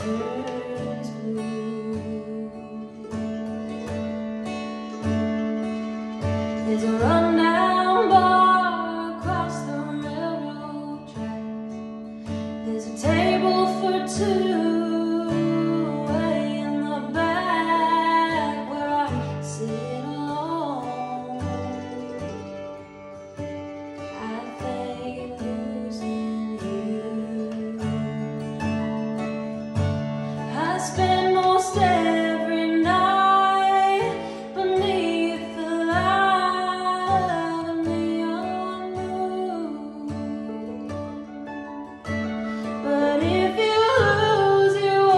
turns blue. There's a spend most every night beneath the light of neon moon. But if you lose your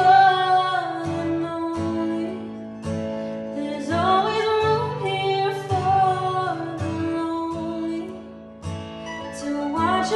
there's always room here for the lonely to watch